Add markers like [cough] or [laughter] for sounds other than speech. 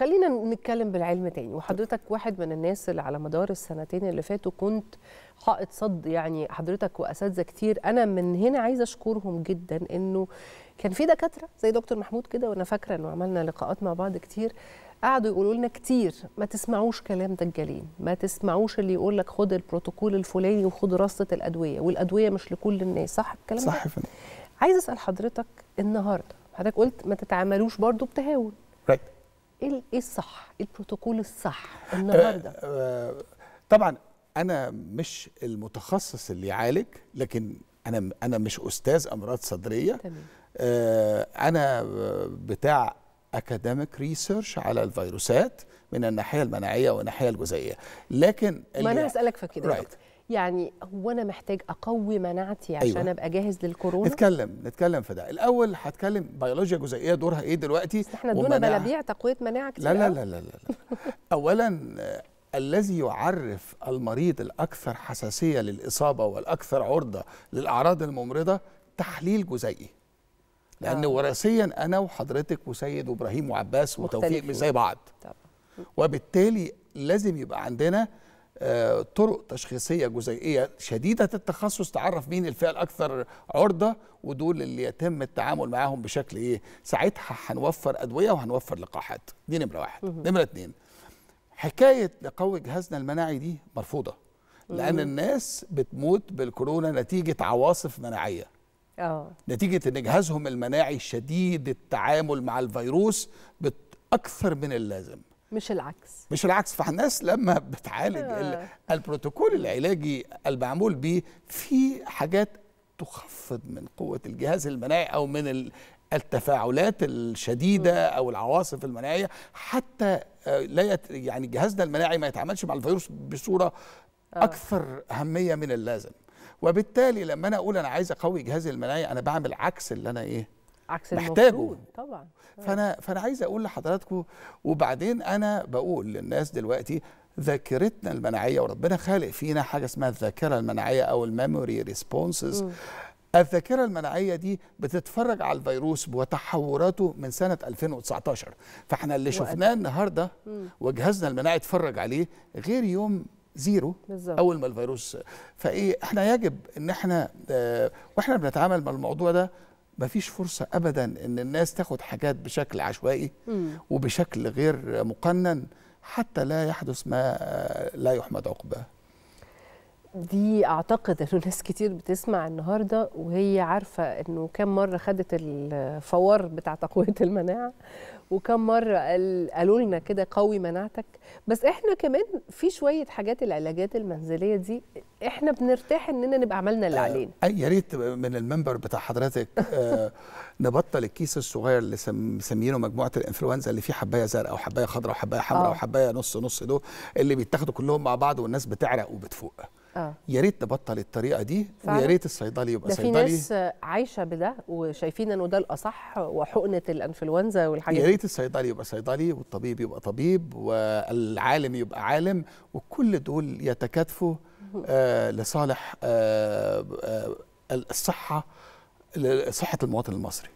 خلينا نتكلم بالعلم تاني. وحضرتك واحد من الناس اللي على مدار السنتين اللي فاتوا كنت حائط صد يعني حضرتك وأساتذة كتير. أنا من هنا عايزة أشكرهم جدا إنه كان في دكاترة زي دكتور محمود كده وأنا فاكرة إنه عملنا لقاءات مع بعض كتير قعدوا يقولوا لنا كتير ما تسمعوش كلام دجالين ما تسمعوش اللي يقول لك خد البروتوكول الفلاني وخد رصة الأدوية والأدوية مش لكل الناس صح الكلام صح ده يا فندم. عايزه أسأل حضرتك النهارده حضرتك قلت ما تتعاملوش برضو بتهاون. right إيه ال- إيه الصح؟ إيه البروتوكول الصح النهارده؟ آه، طبعا أنا مش المتخصص اللي يعالج لكن أنا أنا مش أستاذ أمراض صدرية. تمام. آه، أنا بتاع academic research على الفيروسات من الناحية المناعية والناحية الجزيئية. لكن ما أنا هسألك في كده right يعني هو أنا محتاج أقوي مناعتي عشان أيوة. أبقى جاهز للكورونا نتكلم نتكلم في ده الأول هتكلم بيولوجيا جزيئية دورها إيه دلوقتي بس إحنا ادونا بلابيع تقوية مناعة كتير لا لا. لا لا لا, لا. اولا آه، الذي يعرف المريض الأكثر حساسية للإصابة والأكثر عرضة للأعراض الممرضة تحليل جزيئي لأن آه. وراثيا أنا وحضرتك وسيد وابراهيم وعباس وتوفيق. مش زي بعض طبعا وبالتالي لازم يبقى عندنا طرق تشخيصية جزيئية شديدة التخصص تعرف مين الفئة الأكثر عرضة ودول اللي يتم التعامل معاهم بشكل إيه؟ ساعتها هنوفر أدوية وهنوفر لقاحات. دي نمرة واحد. نمرة اتنين حكاية نقوي جهازنا المناعي دي مرفوضة لأن الناس بتموت بالكورونا نتيجة عواصف مناعية. آه. نتيجة إن جهازهم المناعي شديد التعامل مع الفيروس أكثر من اللازم. مش العكس. مش العكس. فالناس لما بتعالج ال- آه. البروتوكول العلاجي المعمول به في حاجات تخفض من قوة الجهاز المناعي أو من ال- التفاعلات الشديدة أو العواصف المناعية. حتى آه، لا يت يعني جهازنا المناعي ما يتعاملش مع الفيروس بصورة أكثر أهمية من اللازم. وبالتالي لما أنا أقول أنا عايز أقوي جهازي المناعي أنا بعمل عكس اللي أنا إيه عكس محتاجه. طبعا. فأنا فأنا عايز أقول لحضراتكم وبعدين أنا بقول للناس دلوقتي ذاكرتنا المناعية وربنا خالق فينا حاجة اسمها الذاكرة المناعية أو ال memory responses. الذاكرة المناعية دي بتتفرج على الفيروس وتحوراته من سنة 2019 فإحنا اللي شفناه النهارده وجهازنا المناعي اتفرج عليه غير يوم zero بالظبط. أول ما الفيروس. فإيه إحنا يجب إن إحنا آه وإحنا بنتعامل مع الموضوع ده مفيش فرصة ابدا إن الناس تاخد حاجات بشكل عشوائي. وبشكل غير مقنن حتى لا يحدث ما لا يحمد عقباه دي أعتقد إنه ناس كتير بتسمع النهارده وهي عارفة إنه كم مرة خدت الفوار بتاع تقوية [laughs] المناعة وكم مرة قال قالوا لنا كده قوي مناعتك. بس إحنا كمان في شوية حاجات العلاجات المنزلية دي إحنا بنرتاح إننا نبقى عملنا اللي علينا. آه، يا ريت من المنبر بتاع حضرتك آه، [laughs] نبطل الكيس الصغير اللي سم- مسمينه مجموعة الإنفلونزا اللي فيه حباية زرقاء وحباية خضراء وحباية حمراء آه. وحباية نص نص دول اللي بيتاخدوا كلهم مع بعض والناس بتعرق وبتفوق. آه. يا ريت نبطل الطريقة دي؟ ويا ريت الصيدلي يبقى ده في صيدلي. ناس عايشة بده وشايفين إنه ده الأصح وحقنة الإنفلونزا والحاجات يا ريت الصيدلي يبقى صيدلي والطبيب يبقى طبيب والعالم يبقى عالم وكل دول يتكاتفوا آه لصالح آه آه الصحة صحة المواطن المصري.